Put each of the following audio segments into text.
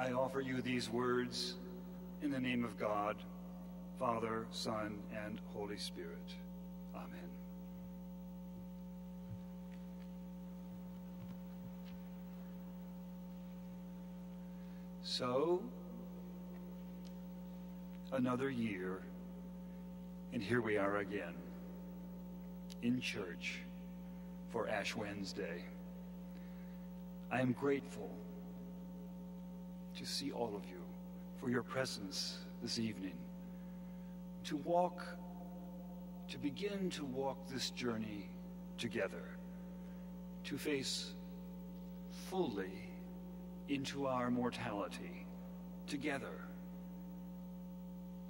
I offer you these words in the name of God, Father, Son, and Holy Spirit. Amen. So, another year, and here we are again in church for Ash Wednesday. I am grateful to see all of you for your presence this evening, to walk, to begin to walk this journey together, to face fully into our mortality together,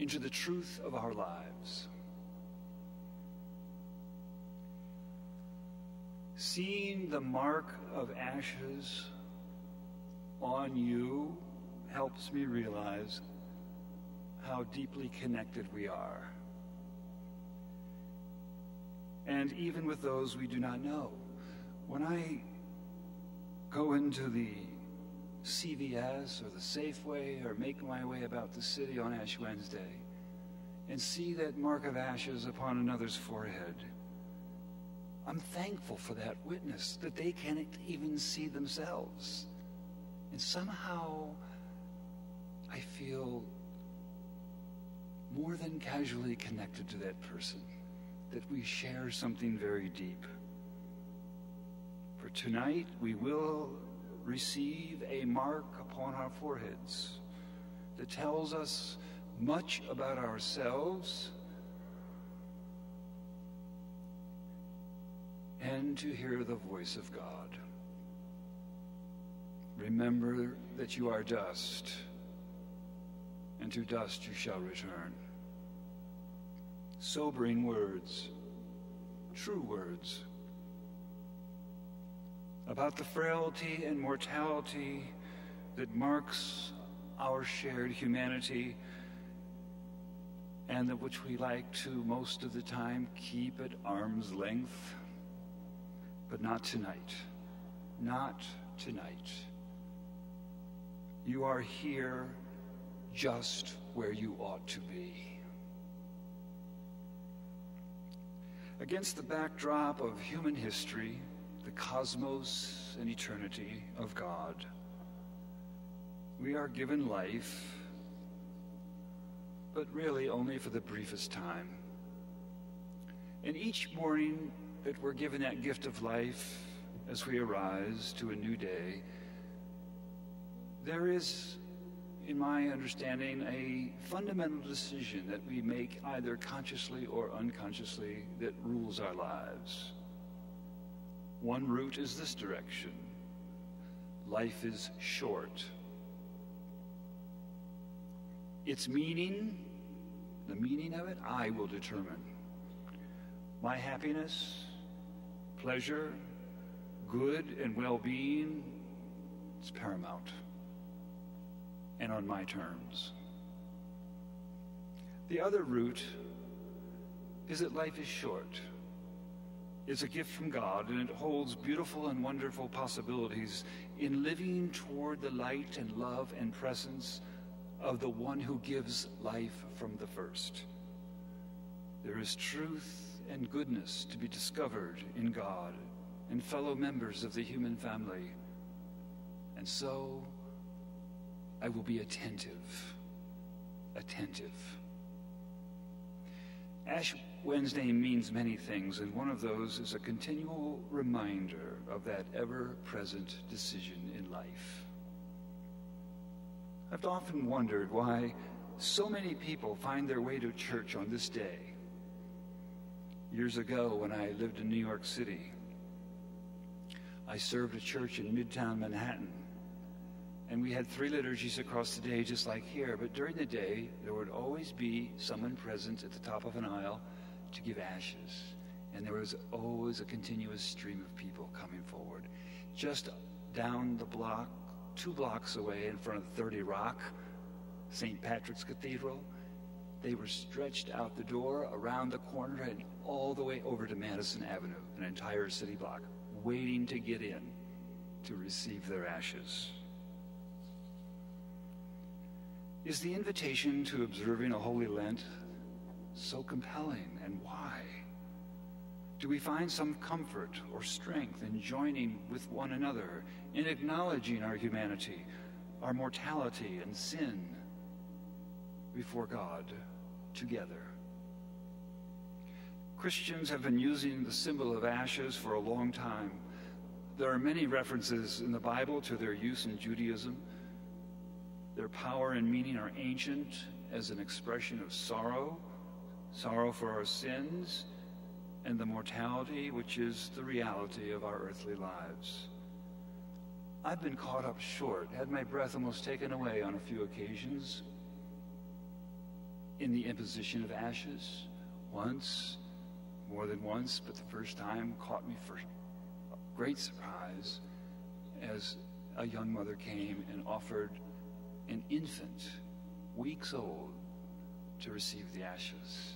into the truth of our lives. Seeing the mark of ashes on you helps me realize how deeply connected we are. And even with those we do not know. When I go into the CVS or the Safeway or make my way about the city on Ash Wednesday and see that mark of ashes upon another's forehead, I'm thankful for that witness that they can't even see themselves. And somehow I feel more than casually connected to that person, that we share something very deep. For tonight, we will receive a mark upon our foreheads that tells us much about ourselves and to hear the voice of God. Remember that you are dust, and to dust you shall return. Sobering words, true words, about the frailty and mortality that marks our shared humanity and that which we like to most of the time keep at arm's length. But not tonight. Not tonight. You are here just where you ought to be. Against the backdrop of human history, the cosmos and eternity of God, we are given life, but really only for the briefest time. And each morning that we're given that gift of life as we arise to a new day, there is, in my understanding, a fundamental decision that we make either consciously or unconsciously that rules our lives. One route is this direction life is short. Its meaning, the meaning of it, I will determine. My happiness, pleasure, good, and well being, it's paramount and on my terms. The other route is that life is short. It's a gift from God, and it holds beautiful and wonderful possibilities in living toward the light and love and presence of the one who gives life from the first. There is truth and goodness to be discovered in God and fellow members of the human family. And so I will be attentive. Attentive. Ash Wednesday means many things, and one of those is a continual reminder of that ever present decision in life. I've often wondered why so many people find their way to church on this day. Years ago, when I lived in New York City, I served a church in Midtown Manhattan and we had three liturgies across the day, just like here. But during the day, there would always be someone present at the top of an aisle to give ashes. And there was always a continuous stream of people coming forward. Just down the block, two blocks away in front of 30 Rock, St. Patrick's Cathedral, they were stretched out the door, around the corner, and all the way over to Madison Avenue, an entire city block, waiting to get in to receive their ashes. Is the invitation to observing a Holy Lent so compelling, and why? Do we find some comfort or strength in joining with one another, in acknowledging our humanity, our mortality and sin before God together? Christians have been using the symbol of ashes for a long time. There are many references in the Bible to their use in Judaism. Their power and meaning are ancient as an expression of sorrow, sorrow for our sins, and the mortality which is the reality of our earthly lives. I've been caught up short, had my breath almost taken away on a few occasions in the imposition of ashes. Once, more than once, but the first time caught me for great surprise as a young mother came and offered an infant, weeks old, to receive the ashes.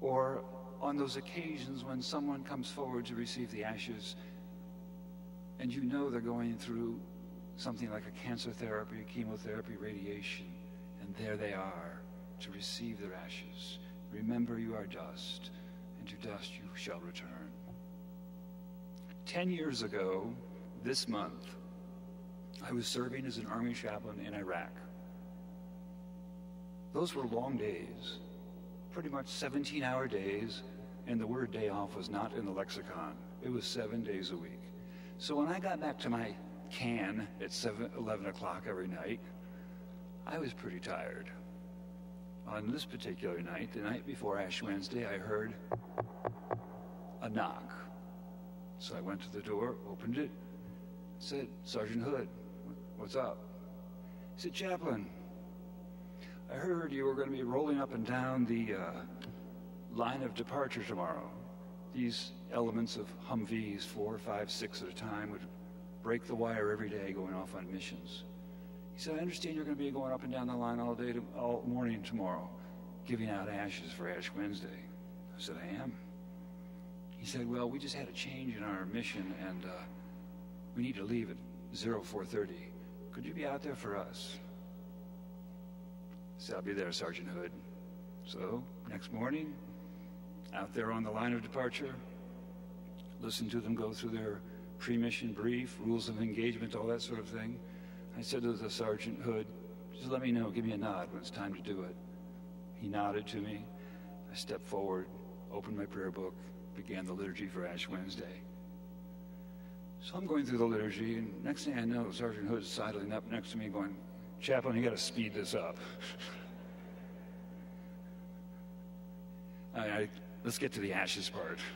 Or on those occasions when someone comes forward to receive the ashes and you know they're going through something like a cancer therapy, chemotherapy, radiation, and there they are to receive their ashes. Remember, you are dust, and to dust you shall return. Ten years ago, this month, I was serving as an army chaplain in Iraq. Those were long days, pretty much 17 hour days, and the word day off was not in the lexicon. It was seven days a week. So when I got back to my can at 7, 11 o'clock every night, I was pretty tired. On this particular night, the night before Ash Wednesday, I heard a knock. So I went to the door, opened it, said, Sergeant Hood, what's up? He said, Chaplain, I heard you were going to be rolling up and down the uh, line of departure tomorrow. These elements of Humvees, four, five, six at a time, would break the wire every day going off on missions. He said, I understand you're going to be going up and down the line all day, to, all morning tomorrow, giving out ashes for Ash Wednesday. I said, I am. He said, well, we just had a change in our mission, and uh, we need to leave at 0430. Could you be out there for us? I said, I'll be there, Sergeant Hood. So, next morning, out there on the line of departure, listen to them go through their pre-mission brief, rules of engagement, all that sort of thing. I said to the Sergeant Hood, just let me know, give me a nod when it's time to do it. He nodded to me. I stepped forward, opened my prayer book, began the liturgy for Ash Wednesday. So I'm going through the liturgy, and next thing I know, Sergeant Hood's sidling up next to me going, Chaplain, you got to speed this up. I, I, let's get to the ashes part.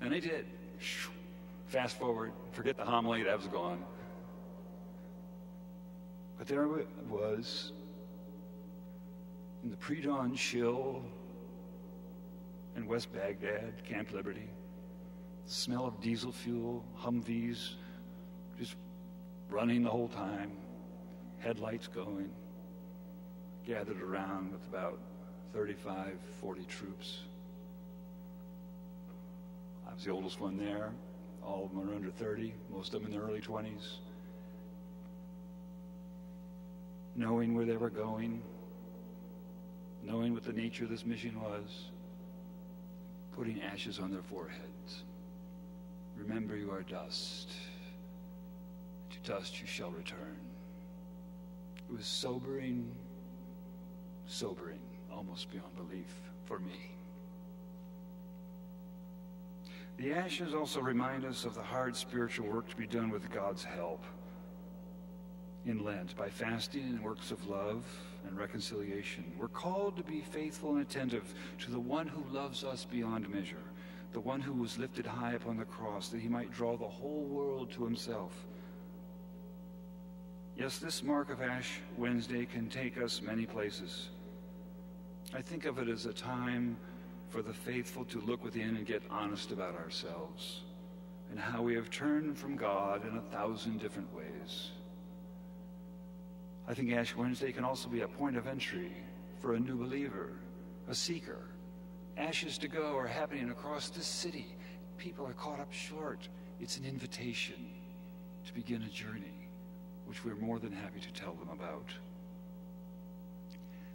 And I did. Fast forward, forget the homily, that was gone. But there it was, in the pre dawn chill in West Baghdad, Camp Liberty, smell of diesel fuel, Humvees just running the whole time, headlights going, gathered around with about 35, 40 troops. I was the oldest one there. All of them are under 30, most of them in their early 20s. Knowing where they were going, knowing what the nature of this mission was, putting ashes on their foreheads. Remember, you are dust. To dust you shall return. It was sobering, sobering, almost beyond belief for me. The ashes also remind us of the hard spiritual work to be done with God's help in Lent by fasting and works of love and reconciliation. We're called to be faithful and attentive to the one who loves us beyond measure, the one who was lifted high upon the cross that he might draw the whole world to himself. Yes, this mark of Ash Wednesday can take us many places. I think of it as a time for the faithful to look within and get honest about ourselves and how we have turned from God in a thousand different ways. I think Ash Wednesday can also be a point of entry for a new believer, a seeker. Ashes to go are happening across this city. People are caught up short. It's an invitation to begin a journey which we're more than happy to tell them about.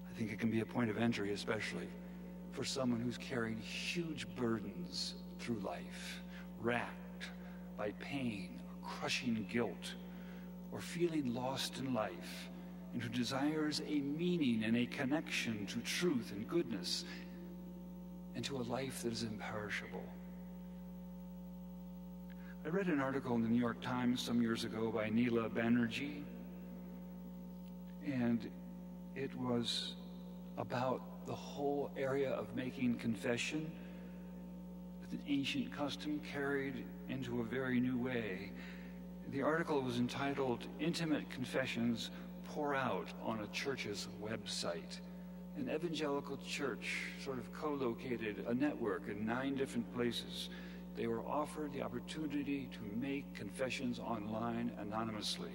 I think it can be a point of entry, especially for someone who's carrying huge burdens through life, racked by pain or crushing guilt, or feeling lost in life, and who desires a meaning and a connection to truth and goodness and to a life that is imperishable. I read an article in the New York Times some years ago by Neela Banerjee, and it was about the whole area of making confession with an ancient custom carried into a very new way. The article was entitled Intimate Confessions Pour Out on a Church's Website. An evangelical church sort of co located a network in nine different places. They were offered the opportunity to make confessions online anonymously.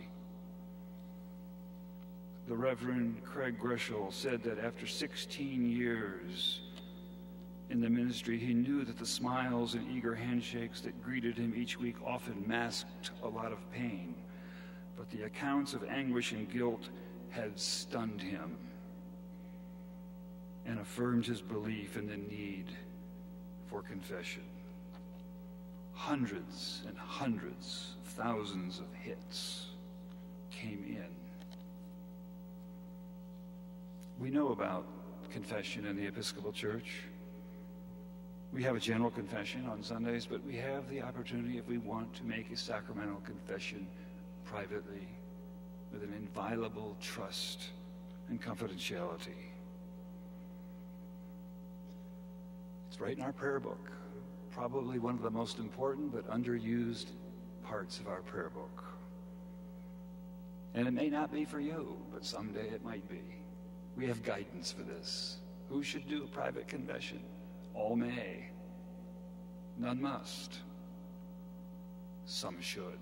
The Reverend Craig Groeschel said that after 16 years in the ministry, he knew that the smiles and eager handshakes that greeted him each week often masked a lot of pain. But the accounts of anguish and guilt had stunned him and affirmed his belief in the need for confession. Hundreds and hundreds, thousands of hits came in. We know about confession in the Episcopal Church. We have a general confession on Sundays, but we have the opportunity, if we want, to make a sacramental confession privately with an inviolable trust and confidentiality. It's right in our prayer book, probably one of the most important but underused parts of our prayer book. And it may not be for you, but someday it might be. We have guidance for this. Who should do a private confession? All may. None must. Some should.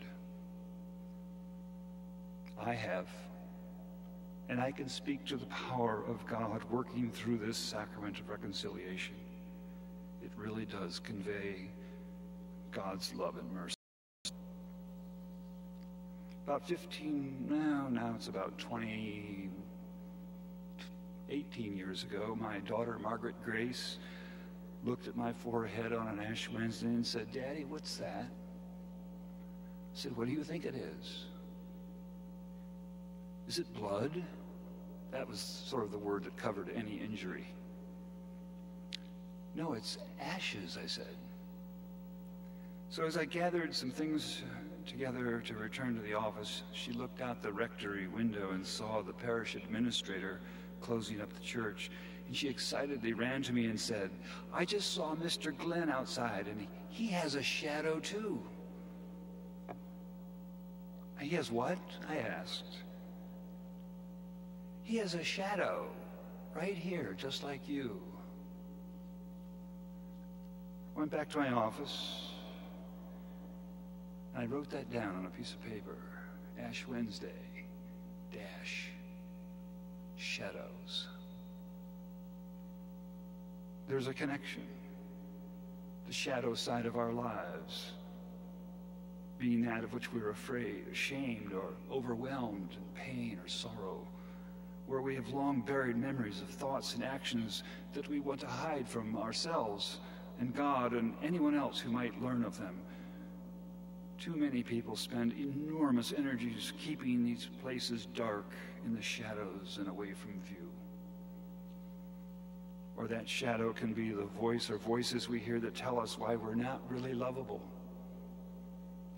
I have. And I can speak to the power of God working through this sacrament of reconciliation. It really does convey God's love and mercy. About 15, now, now it's about 20, 18 years ago, my daughter Margaret Grace looked at my forehead on an Ash Wednesday and said, Daddy, what's that? I said, What do you think it is? Is it blood? That was sort of the word that covered any injury. No, it's ashes, I said. So as I gathered some things together to return to the office, she looked out the rectory window and saw the parish administrator closing up the church. And she excitedly ran to me and said, I just saw Mr. Glenn outside, and he has a shadow too. He has what? I asked. He has a shadow right here, just like you. Went back to my office. And I wrote that down on a piece of paper. Ash Wednesday, dash, shadows. There's a connection. The shadow side of our lives being that of which we're afraid, ashamed, or overwhelmed in pain or sorrow, where we have long buried memories of thoughts and actions that we want to hide from ourselves and God and anyone else who might learn of them. Too many people spend enormous energies keeping these places dark in the shadows and away from view. Or that shadow can be the voice or voices we hear that tell us why we're not really lovable.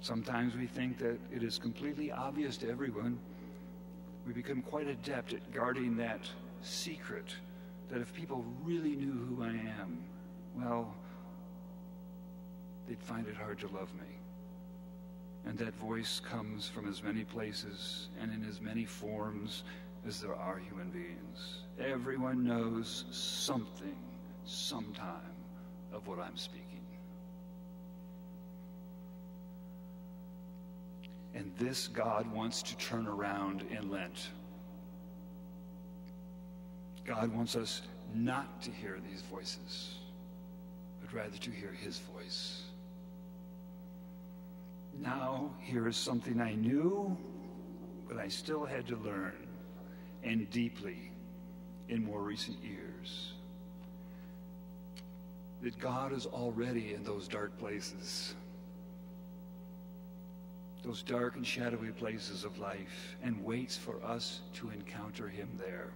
Sometimes we think that it is completely obvious to everyone. We become quite adept at guarding that secret that if people really knew who I am, well, they'd find it hard to love me. And that voice comes from as many places and in as many forms as there are human beings. Everyone knows something, sometime, of what I'm speaking. And this God wants to turn around in Lent. God wants us not to hear these voices, but rather to hear his voice. Now, here is something I knew, but I still had to learn, and deeply in more recent years. That God is already in those dark places, those dark and shadowy places of life, and waits for us to encounter Him there,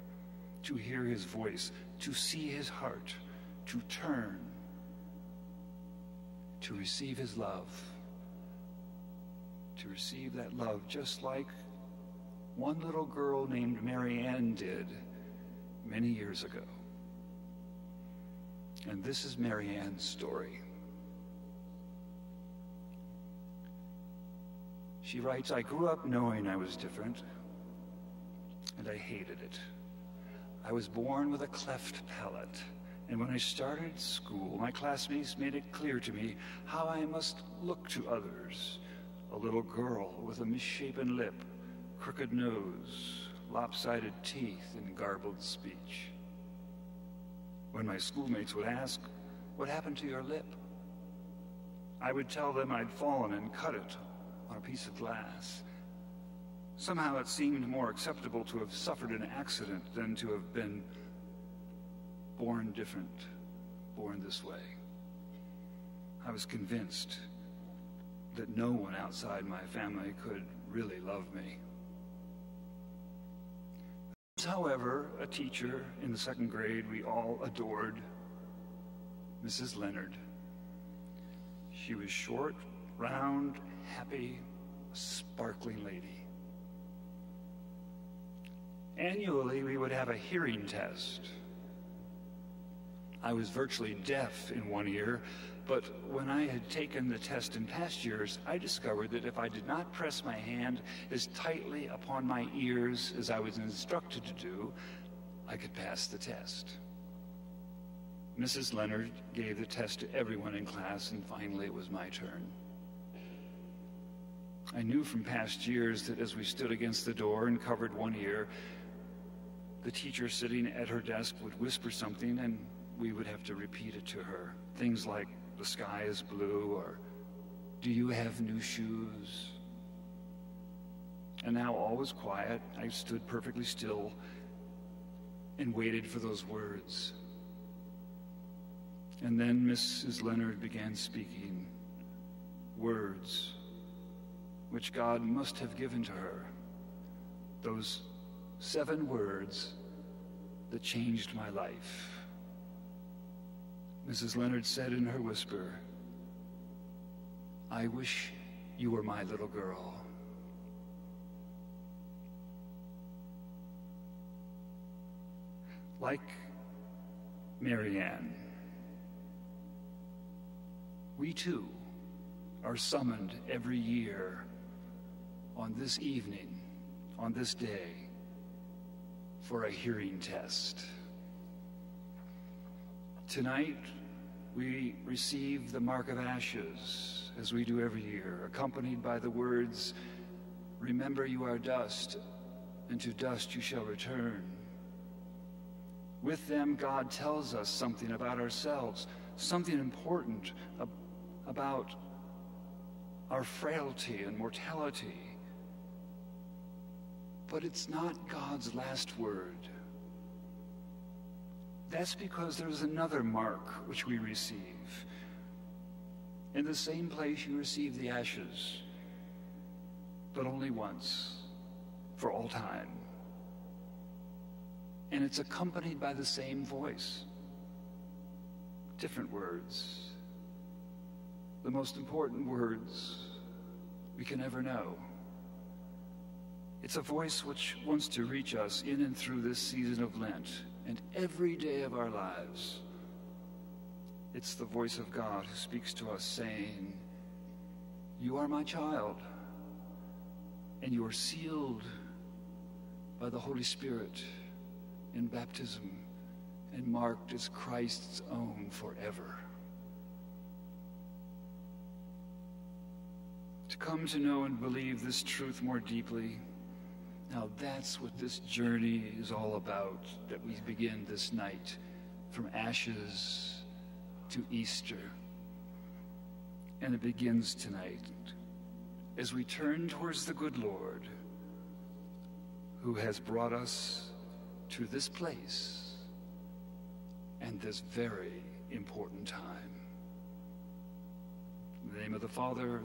to hear His voice, to see His heart, to turn, to receive His love, receive that love just like one little girl named Mary Ann did many years ago. And this is Mary Ann's story. She writes, I grew up knowing I was different, and I hated it. I was born with a cleft palate, and when I started school, my classmates made it clear to me how I must look to others. A little girl with a misshapen lip, crooked nose, lopsided teeth, and garbled speech. When my schoolmates would ask, What happened to your lip? I would tell them I'd fallen and cut it on a piece of glass. Somehow it seemed more acceptable to have suffered an accident than to have been born different, born this way. I was convinced that no one outside my family could really love me. However, a teacher in the second grade we all adored, Mrs. Leonard. She was short, round, happy, sparkling lady. Annually, we would have a hearing test. I was virtually deaf in one ear, but when I had taken the test in past years, I discovered that if I did not press my hand as tightly upon my ears as I was instructed to do, I could pass the test. Mrs. Leonard gave the test to everyone in class, and finally it was my turn. I knew from past years that as we stood against the door and covered one ear, the teacher sitting at her desk would whisper something and we would have to repeat it to her. Things like, the sky is blue, or do you have new shoes? And now all was quiet. I stood perfectly still and waited for those words. And then Mrs. Leonard began speaking words which God must have given to her. Those seven words that changed my life. Mrs. Leonard said in her whisper, I wish you were my little girl. Like Marianne, we too are summoned every year on this evening, on this day, for a hearing test. Tonight, we receive the mark of ashes, as we do every year, accompanied by the words, Remember you are dust, and to dust you shall return. With them, God tells us something about ourselves, something important about our frailty and mortality. But it's not God's last word. That's because there's another mark which we receive. In the same place you receive the ashes, but only once, for all time. And it's accompanied by the same voice. Different words. The most important words we can ever know. It's a voice which wants to reach us in and through this season of Lent and every day of our lives. It's the voice of God who speaks to us saying, You are my child, and you are sealed by the Holy Spirit in baptism and marked as Christ's own forever. To come to know and believe this truth more deeply now that's what this journey is all about that we begin this night from ashes to Easter. And it begins tonight as we turn towards the good Lord, who has brought us to this place and this very important time. In the name of the Father,